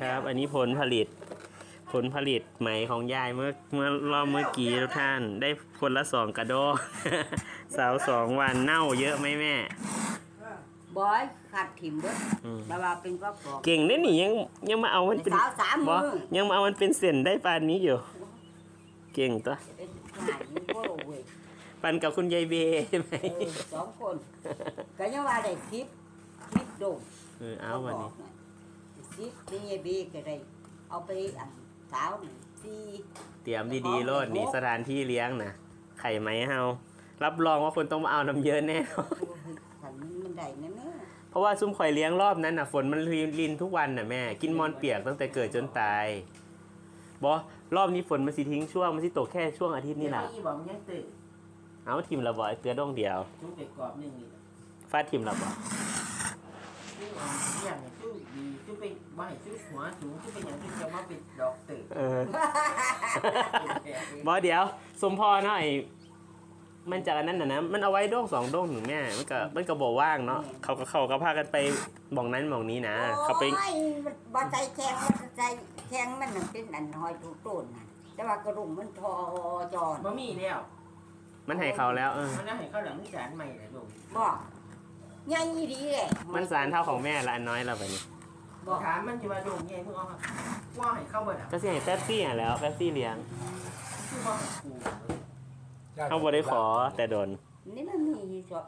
ครับ อันนี้ผลผลิต ผลผลิตไหมของยายเมื่อเมื่อรอบเมื่อกี้ทุกท่านได้คนละสองกระโดสาวสองวันเน่าเยอะไหมแม่บอยขาดถิ่มเด้วยอืมแต่ว่าเป็นก็ปลอกเก่งนี่นี่ยังยังมาเอามันเป็นสาวสามบมืออยังมาเอามันเป็นเส้นได้ปานนี้อยู่ เก่งตัวเป็นหายโอ้เว้ยปันกับคุณยายเบใช่ไหมเออสองคนก็ยังว่าได้คลิปคลิปโด่งเออเอาวันนี้ คลิปนี่ยายบีก็ได้เอาไปอันสาวนี่สี่เตรียมดีๆโลดนี่สถานที่เลี้ยงนะไข่ไหมเฮารับรองว่าคนต้องมาเอาน้ำเยอะแน่โอ้ยขันมันได้แน่แน่เพราะว่าซุ้มข่อยเลี้ยงรอบนั้นน่ะฝนมันรินรินทุกวันน่ะแม่ กินมอนเปียกตั้งแต่เกิดจนตายบอรอบนี้ฝนมันสิทิ้งช่วงมันสิตกแค่ช่วงอาทิตย์นี่แหละอีบอกมันยังตื่นเอาทีมเราบอยเกลือดองเดียวจุ้งเป็ดกรอบหนึ่งนี่ฟาดทีมเราบอจุ้ งอย่างเนี่ยจุ้งดีจุ้งเป็นว่าให้จุ้งหัวสูงจุ้งเป็นอย่างจุ้งจะมาเป็นดอกตื่นเออ บอเดี๋ยว สมพอเนาะไอ้มันจากอันนั้นน่ะนะ มันเอาไว้ด้งสองด้งหนึ่งแม่ มันก็มันก็บอกว่างเนาะเขาก็เขาก็พากันไปบอกนั้นบอกนี้นะ เขาไป โอ้ยมันบ่ใจแข็งมันใจแข็งมันนั่นเป็นอันหอยตูต้นน่ะแต่ว่ากระดุมมันทอจอนบะหมี่แล้วมันให้เขาแล้วเออ มันน่าให้ข้าวหลังจานใหม่เลยลูกบอก ใหญ่ดีแหละมันสารเท่าของแม่ละอันน้อยเราไปนี่บอกถามมันจะมาดูไงเพิ่งเอาว่าให้เข้าบ่ได้ก็สิให้แป๊บซี่อะแล้วแป๊บซี่เลี้ยงคือว่าให้กู เขาบ่ได้ขอแต่โดนนี่มันมีสอบ